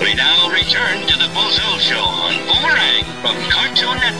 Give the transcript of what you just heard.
We now return to the Bozo Show on Boomerang from Cartoon Network.